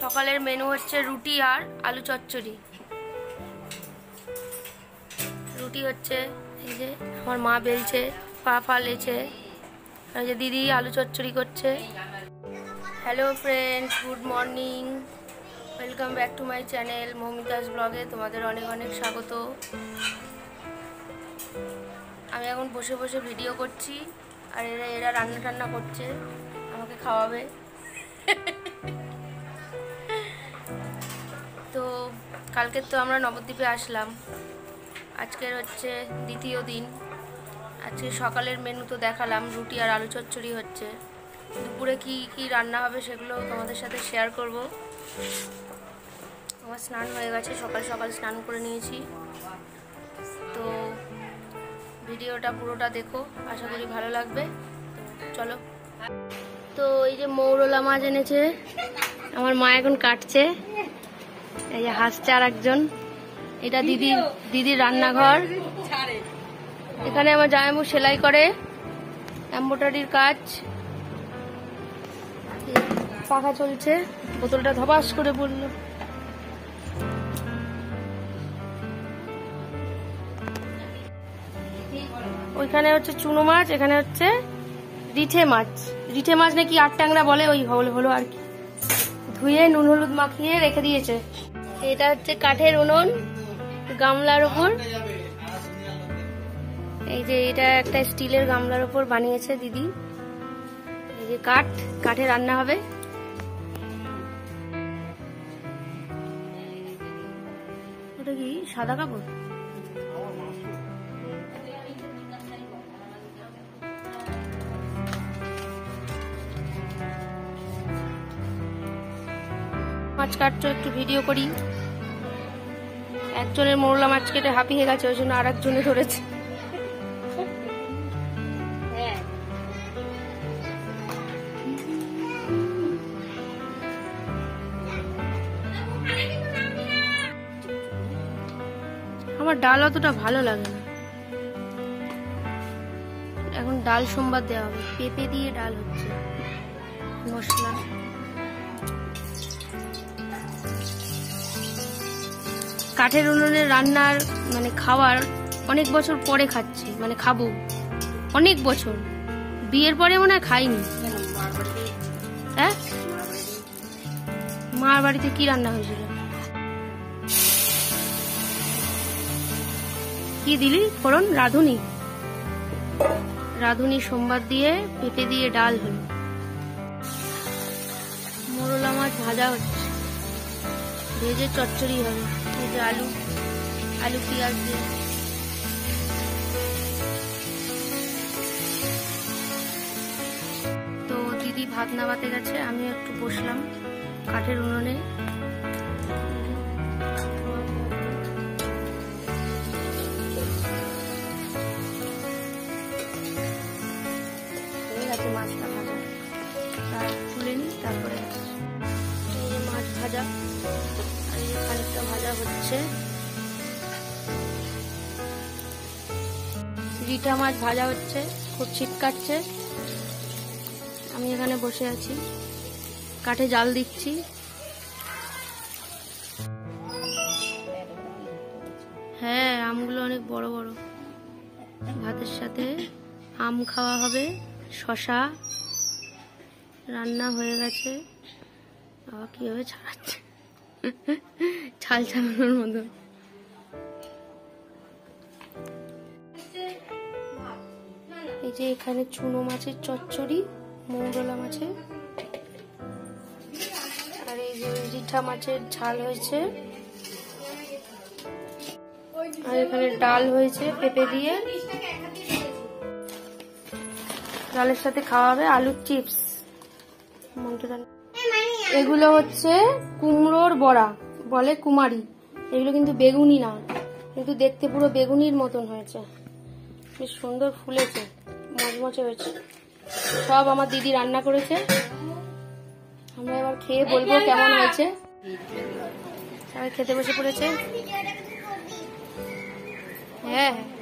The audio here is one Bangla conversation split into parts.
সকালের মেনু হচ্ছে রুটি আর আলু চচ্চড়ি। রুটি হচ্ছে এই যে আমার মা বেলছে পা ফালেছে আর যে দিদি আলু চচ্চড়ি করছে। Hello friends good morning welcome back to my channel Moumita's ব্লগে তোমাদের অনেক অনেক স্বাগত। আমি এখন বসে বসে ভিডিও করছি, আর এরা এরা রান্না টান্না করছে, আমাকে খাওয়াবে। তো কালকের তো আমরা নবদ্বীপে আসলাম। আজকের হচ্ছে দ্বিতীয় দিন। আজকে সকালের মেনু তো দেখালাম, রুটি আর আলু চচ্চড়ি হচ্ছে। দুপুরে কি কি রান্না হবে সেগুলো তোমাদের সাথে শেয়ার করব। আমার স্নান হয়ে গেছে, সকাল সকাল স্নান করে নিয়েছি। তো ভিডিওটা পুরোটা দেখো, আশা করি ভালো লাগবে। চলো। তো এই যে মৌরলা মাছ এনেছে, আমার মা এখন কাটছে। এই যে হাসছে আর একজন এটা দিদির দিদির রান্নাঘর। এখানে আমার জামাইবু সেলাই করে, এম্ব্রয়ডারির কাজ। পাখা চলছে, বোতলটা ধবাস করে পড়ল ওইখানে হচ্ছে চুনো মাছ, এখানে হচ্ছে রিঠে মাছ। রিঠে মাছ নাকি আট ট্যাংরা বলে, ওই হলো হলো আর কি। ধুয়ে নুন হলুদ মাখিয়ে রেখে দিয়েছে। এটা হচ্ছে কাঠের উনুন, গামলার ওপর এই যে এটা একটা স্টিলের গামলার ওপর বানিয়েছে দিদি। এই যে কাঠ, কাঠে রান্না হবে। ওটা কি সাদা কাপড়? মাছ কাটছো, একটু ভিডিও করি। একজনের মোরলা মাছ কেটে হাঁপিয়ে গেছে, ওই জন্য আর একজনে ধরেছে। আমার ডাল অতটা ভালো লাগে না। এখন ডাল সোমবার দেওয়া হবে। পেঁপে দিয়ে ডাল হচ্ছে। মশলা। কাঠের উনুনে রান্নার মানে খাওয়ার অনেক বছর পরে খাচ্ছি মানে খাব। অনেক বছর। বিয়ের পরে মনে হয় খাইনি। হ্যাঁ? মার বাড়িতে কি রান্না হয়েছিল? কি দিলি? ফোড়ন? রাধুনি? রাধুনি সোমবার দিয়ে পেঁপে দিয়ে ডাল হলো। মোরলা মাছ ভাজা হচ্ছে। ভেজে চচ্চড়ি হবে। যে আলু আলু, পেঁয়াজ দিয়ে। তো দিদি ভাত নামাতে গেছে আমি একটু বসলাম কাঠের উনুনে। হচ্ছে রিটা মাছ ভাজা হচ্ছে, খুব ছিটকাচ্ছে আমি এখানে বসে আছি। কাঠে জাল দিচ্ছি। হ্যাঁ আমগুলো অনেক বড় বড়। ভাতের সাথে আম খাওয়া হবে, শশা রান্না হয়ে গেছে। আবার কীভাবে ছাড়াচ্ছে? ছাল ছাড়ানোর মতো। এই যে এখানে চুনো মাছের চচ্চড়ি, মৌরলা মাছের। আর এই যে রিঠা মাছের ঝাল হয়েছে। আর এখানে ডাল হয়েছে পেঁপে দিয়ে। ডালের সাথে খাওয়া হবে আলুর চিপস। মন্টু এগুলো হচ্ছে কুমড়োর বড়া বলে কুমারি। এগুলো কিন্তু বেগুনি না কিন্তু দেখতে পুরো বেগুনির মতন হয়েছে। বেশ সুন্দর ফুলেছে মচমচে হয়েছে। সব আমার দিদি রান্না করেছে। আমরা এবার খেয়ে বলব কেমন হয়েছে। সবাই খেতে বসে পড়েছে। হ্যাঁ হ্যাঁ।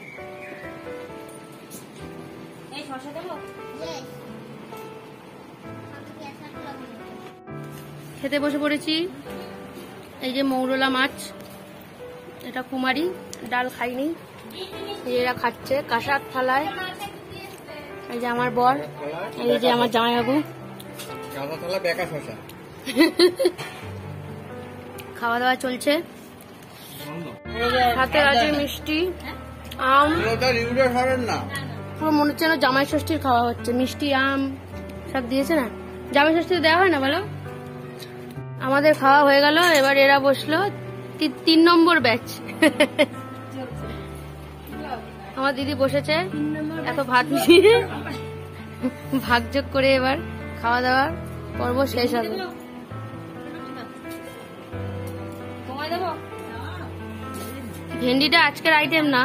খেতে বসে পড়েছি। এই যে মৌরলা মাছ এটা কুমারী ডাল খাইনি। এরা খাচ্ছে কাঁসার থালায়। এই যে আমার বর এই যে আমার জামাইবাবু। খাওয়া দাওয়া চলছে। হাতে আছে মিষ্টি আম। পুরো মনে হচ্ছে না জামাই ষষ্ঠীর খাওয়া হচ্ছে। মিষ্টি আম সব দিয়েছে না? জামাই ষষ্ঠী দেওয়া হয় না বলো? আমাদের খাওয়া হয়ে গেল, এবার এরা বসল তিন নম্বর ব্যাচ আমার দিদি বসেছে, এত ভাত নিয়ে। ভাগযোগ করে এবার খাওয়া দাওয়ার পর্ব শেষ হবে। ভেন্ডিটা আজকের আইটেম না।